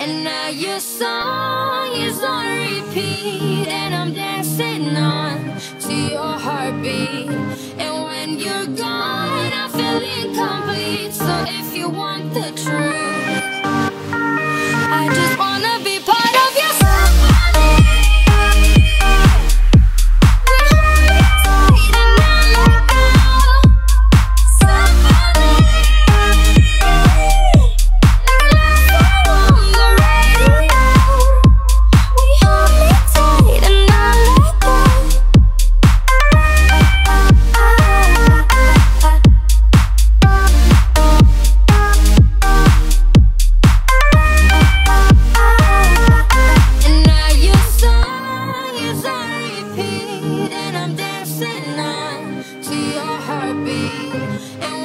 And now your song is on repeat And I'm dancing on to your heartbeat. And when you're gone, I feel incomplete. So if you want the truth repeat, and I'm dancing on to your heartbeat. And